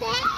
that?